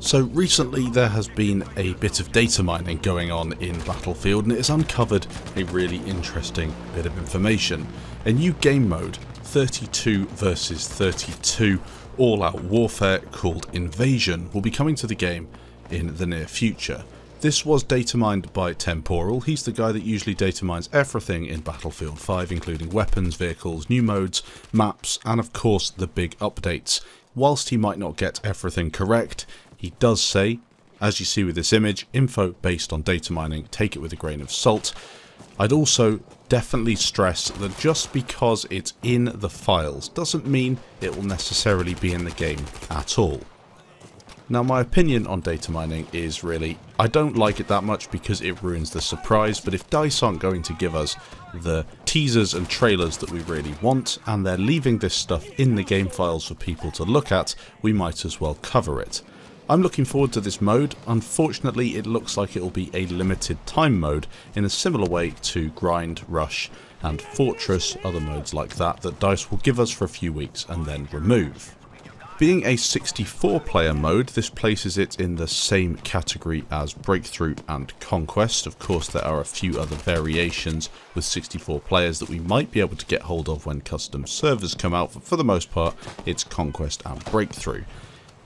So recently there has been a bit of data mining going on in Battlefield and it has uncovered a really interesting bit of information. A new game mode, 32 versus 32 all-out warfare called Invasion will be coming to the game in the near future. This was data mined by Temporyal, he's the guy that usually data mines everything in Battlefield 5 including weapons, vehicles, new modes, maps and of course the big updates. Whilst he might not get everything correct, he does say, as you see with this image, info based on data mining, take it with a grain of salt. I'd also definitely stress that just because it's in the files doesn't mean it will necessarily be in the game at all. Now my opinion on data mining is really, I don't like it that much because it ruins the surprise, but if DICE aren't going to give us the teasers and trailers that we really want, and they're leaving this stuff in the game files for people to look at, we might as well cover it. I'm looking forward to this mode, unfortunately it looks like it will be a limited time mode in a similar way to Grind, Rush and Fortress, other modes like that that DICE will give us for a few weeks and then remove. Being a 64 player mode, this places it in the same category as Breakthrough and Conquest. Of course, there are a few other variations with 64 players that we might be able to get hold of when custom servers come out, but for the most part, it's Conquest and Breakthrough.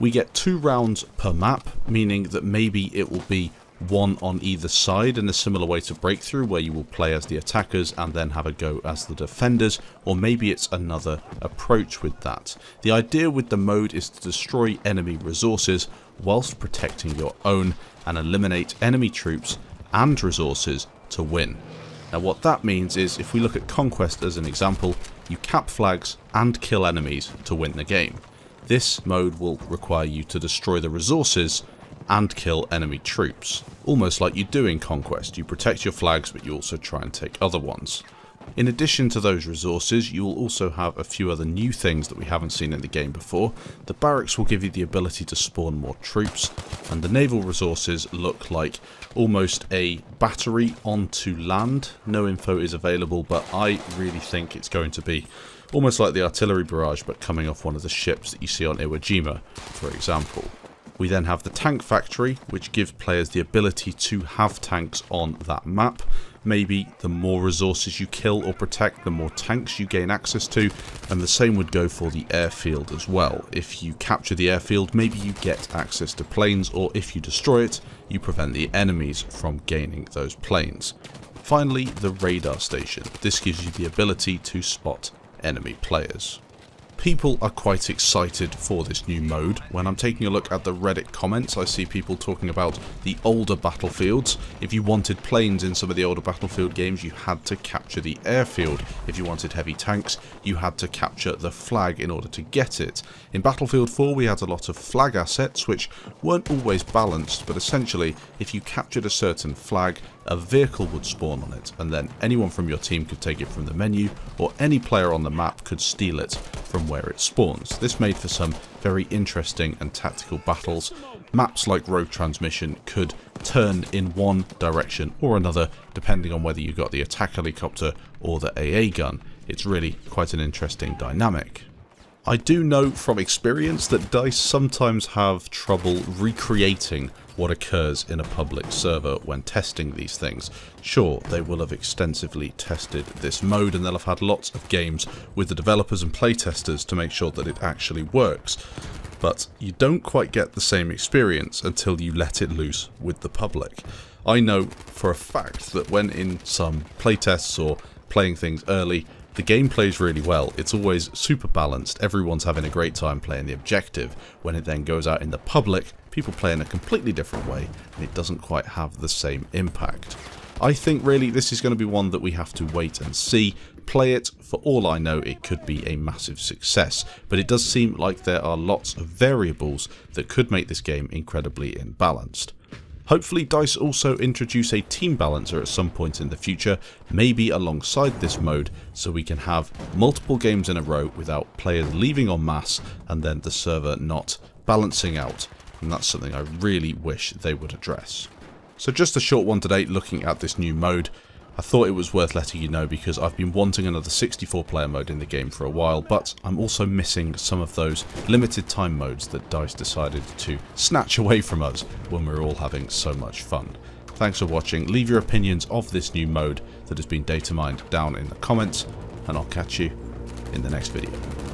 We get two rounds per map, meaning that maybe it will be one on either side in a similar way to Breakthrough where you will play as the attackers and then have a go as the defenders or maybe it's another approach with that. The idea with the mode is to destroy enemy resources whilst protecting your own and eliminate enemy troops and resources to win. Now what that means is if we look at Conquest as an example, you cap flags and kill enemies to win the game. This mode will require you to destroy the resources and kill enemy troops. Almost like you do in Conquest, you protect your flags but you also try and take other ones. In addition to those resources, you will also have a few other new things that we haven't seen in the game before. The barracks will give you the ability to spawn more troops, and the naval resources look like almost a battery onto land. No info is available, but I really think it's going to be almost like the artillery barrage but coming off one of the ships that you see on Iwo Jima, for example. We then have the tank factory, which gives players the ability to have tanks on that map. Maybe the more resources you kill or protect, the more tanks you gain access to, and the same would go for the airfield as well. If you capture the airfield, maybe you get access to planes, or if you destroy it, you prevent the enemies from gaining those planes. Finally, the radar station. This gives you the ability to spot enemy players. People are quite excited for this new mode. When I'm taking a look at the Reddit comments, I see people talking about the older battlefields. If you wanted planes in some of the older Battlefield games, you had to capture the airfield. If you wanted heavy tanks, you had to capture the flag in order to get it. In Battlefield 4, we had a lot of flag assets, which weren't always balanced, but essentially, if you captured a certain flag, a vehicle would spawn on it, and then anyone from your team could take it from the menu, or any player on the map could steal it from where it spawns. This made for some very interesting and tactical battles. Maps like Rogue Transmission could turn in one direction or another, depending on whether you got the attack helicopter or the AA gun. It's really quite an interesting dynamic. I do know from experience that DICE sometimes have trouble recreating what occurs in a public server when testing these things. Sure, they will have extensively tested this mode and they'll have had lots of games with the developers and playtesters to make sure that it actually works. But you don't quite get the same experience until you let it loose with the public. I know for a fact that when in some playtests or playing things early, the game plays really well, it's always super balanced, everyone's having a great time playing the objective. When it then goes out in the public, people play in a completely different way, and it doesn't quite have the same impact. I think really this is going to be one that we have to wait and see. Play it, for all I know it could be a massive success, but it does seem like there are lots of variables that could make this game incredibly imbalanced. Hopefully DICE also introduce a team balancer at some point in the future, maybe alongside this mode, so we can have multiple games in a row without players leaving en masse and then the server not balancing out, and that's something I really wish they would address. So just a short one today looking at this new mode. I thought it was worth letting you know because I've been wanting another 64 player mode in the game for a while, but I'm also missing some of those limited time modes that DICE decided to snatch away from us when we were all having so much fun. Thanks for watching, leave your opinions of this new mode that has been data mined down in the comments, and I'll catch you in the next video.